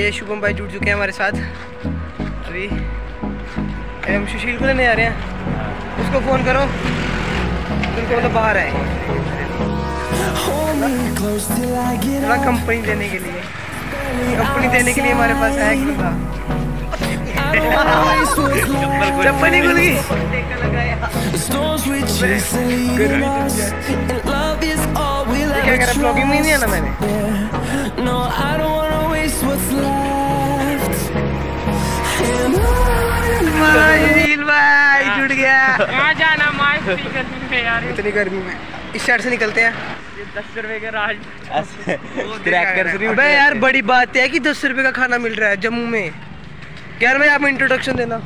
ये शुभम भाई जुड़ चुके हैं हमारे साथ। अभी हम सुशील को लेने आ रहे हैं। उसको फ़ोन करो। उनको मतलब बाहर आए। थोड़ा कंपनी देने के लिए। कंपनी देने के लिए हमारे पास है बंदा। चप्पल ही खुल गई क्या करा ब्लॉगिंग में नहीं आना मैंने। कहाँ जाना गर्मी में यार। इतनी गर्मी में। इस साइड से निकलते हैं। ये दस रुपए का राज। अबे यार बड़ी बात है कि दस रुपए का खाना मिल रहा है जम्मू में। यार मैं आप इंट्रोडक्शन देना।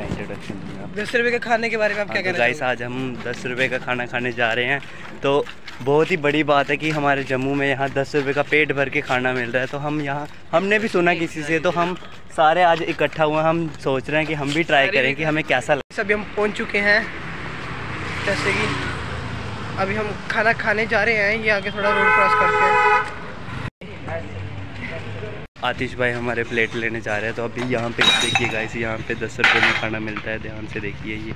दस रुपए के खाने के बारे में आप क्या कहना गाइस आज हम दस रुपए का खाना खाने जा रहे हैं। तो बहुत ही बड़ी बात है कि हमारे जम्मू में यहाँ दस रुपए का पेट भर के खाना मिल रहा है। तो हम यहाँ हमने भी सुना किसी से तो हम सारे आज इकट्ठा हुए हम सोच रहे हैं कि हम भी ट्राई करें कि हमें कैसा लगे अभी हम पहुँच चुके हैं। जैसे कि अभी हम खाना खाने जा रहे हैं। ये आगे थोड़ा रोड क्रॉस करके हैं। आतिश भाई हमारे प्लेट लेने जा रहे हैं तो अभी यहाँ पे देखिए गाइस यहाँ पे दस रुपये में खाना मिलता है ध्यान से देखिए ये।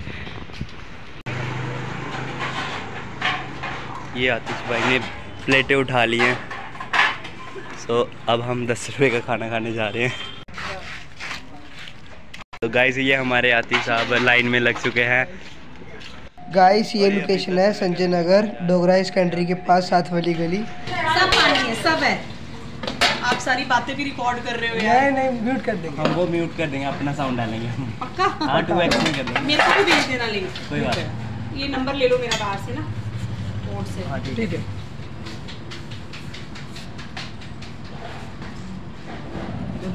ये आतिश भाई ने प्लेटें उठा ली हैं। सो अब हम दस रुपये का खाना खाने जा रहे हैं। तो गाइस ये हमारे आतिश साहब लाइन में लग चुके हैं। गाइस ये लोकेशन है संजय नगर डोगरा सेकेंडरी के पास सात वाली गली। सब पानी है सब है। आप सारी बातें भी रिकॉर्ड कर रहे हो यार। नहीं नहीं म्यूट कर देंगे। हम वो म्यूट कर देंगे अपना साउंड डालेंगे। हम पक्का? हाँ टू एक्स में कर देंगे। मेरे को भी भेज देना लिंक कोई बात नहीं। ये नंबर ले लो मेरा बाहर से ना कोड से। हाँ ठीक ठीक है।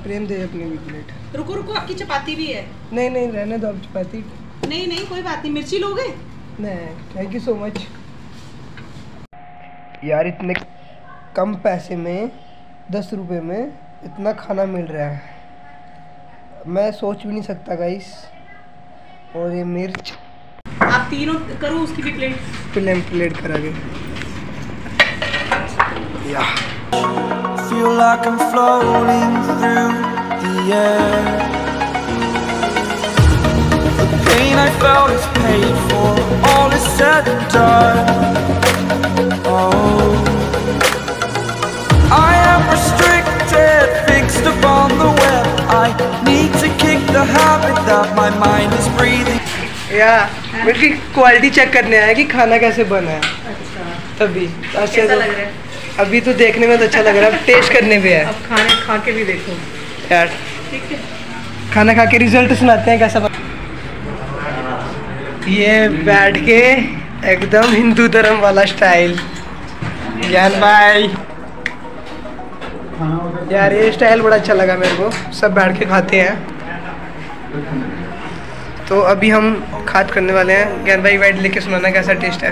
प्रेम दे अपनी भी प्लेट रुको रुको आपकी चपाती भी है। नहीं नहीं रहने दो आप चपाती। नहीं नहीं कोई बात नहीं। मिर्ची लोगे? नहीं थैंक यू सो मच यार इतने कम पैसे में दस रुपये में इतना खाना मिल रहा है। मैं सोच भी नहीं सकता गाइस और ये मिर्च। आप तीनों करो उसकी भी प्लेट प्लेट प्लेट करा के। Pain I need to kick the habit that my mind is breathing. या मेरी क्वालिटी चेक करने आया कि खाना कैसे बना है। अच्छा। तभी अच्छा तो लग रहा है? अभी तो देखने में तो अच्छा लग रहा है टेस्ट करने पे है। अब खाने खा के भी देखो। यार ठीक है। खाना खा के रिज़ल्ट सुनाते हैं कैसा बना। ये बैठ के एकदम हिंदू धर्म वाला स्टाइल ज्ञान भाई। यार, ये स्टाइल बड़ा अच्छा लगा मेरे को। सब बैठ के खाते हैं। तो अभी हम खाद करने वाले हैं। ज्ञान भाई वाइट लेके सुनाना कैसा टेस्ट है।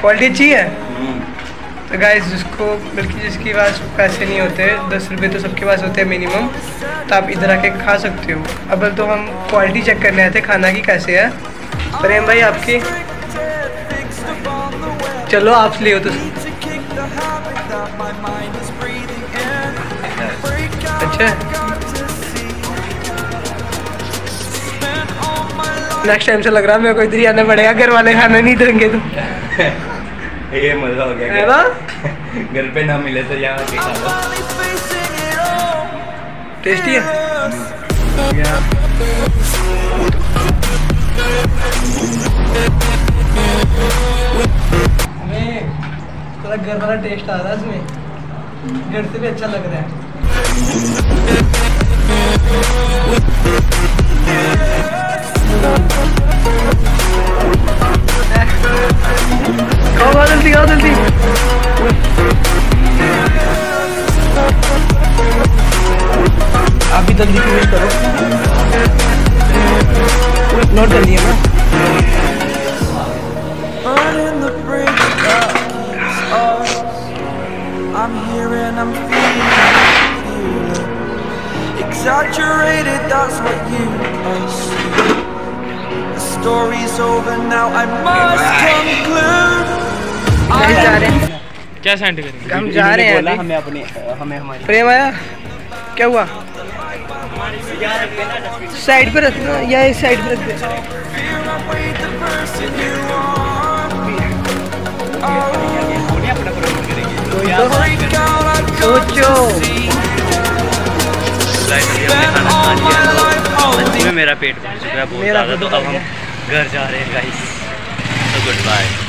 क्वालिटी अच्छी है? तो गाइस जिसको बल्कि जिसके पास पैसे नहीं होते, दस रुपये तो सबके पास होते हैं मिनिमम तो आप इधर आके खा सकते हो। अब तो हम क्वालिटी चेक करने आए थे, खाना की कैसे है। प्रेम भाई, आपकी. चलो, आप ले हो तो नेक्स्ट टाइम से लग रहा है मेरे को इधर ही आना पड़ेगा घर वाले खाना नहीं देंगे तो। ये मज़ा हो है ना? घर। पे ना मिले तो यहाँ के it all. टेस्टी है। थोड़ा घर वाला टेस्ट आ रहा है इसमें। घर से भी अच्छा लग रहा है। जल्दी जल्दी। आप भी जल्दी फिनिश करो। नोट कर दिया ना? I'm here and I'm feeling it. Exaggerated, that's what you assume. The story's over now, I must conclude. I जा am रहे हैं क्या सेंड करेंगे हम जा रहे हैं हमें अपनी हमें हमारी प्रेम आया क्या हुआ साइड पे रखना या इस साइड पे रख दे सोचो। में मेरा पेट भर चुका है बहुत ज़्यादा तो अब हम घर जा रहे हैं गाइस तो गुड बाय